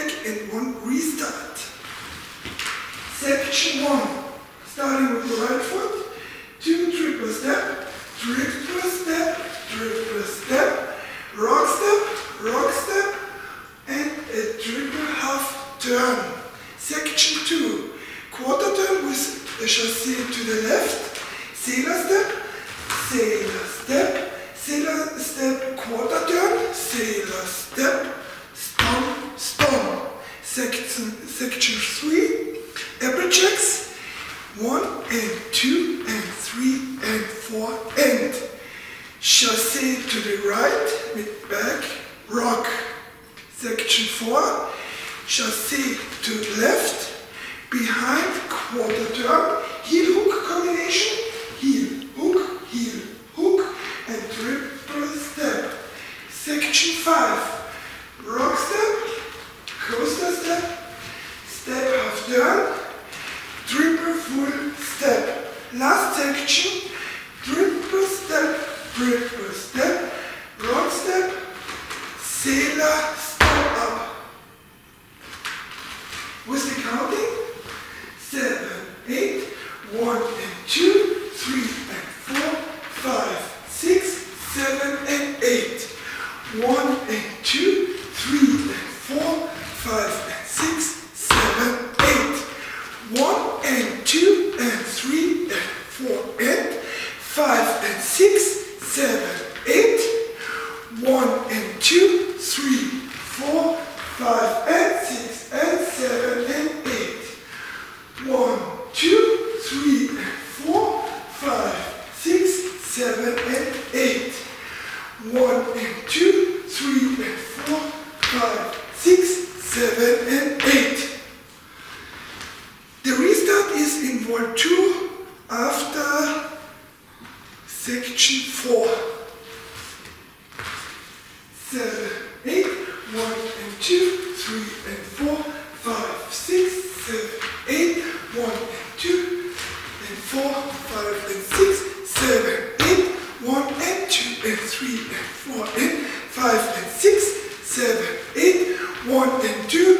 tag and one restart. Section one, starting with the right foot, two triple step, triple step, triple step, rock step, rock step, and a triple half turn. Section two, quarter turn with the chassé to the left, sailor step, sailor Chassé to the right, mid back, rock section 4, chassé to left, behind quarter turn, heel hook combination, heel hook, heel hook, and triple step. Section 5, sailor step up. With the counting, seven, eight, one and two, three and four, five, six, seven and eight. One and two, three and four, five and six, seven, eight. One and two and three and four and five and six, seven, eight. One and two, three, four, five and six and seven and eight. One, two, three and four, five, six, seven and eight. One and two, three and four, five, six, seven and eight. The restart is in wall two after section four. Seven, eight, one and two, three and four, five, six, seven, eight, one and two, and four, five and six, seven, eight, one and two and three and four and five and six, seven, eight, one and two,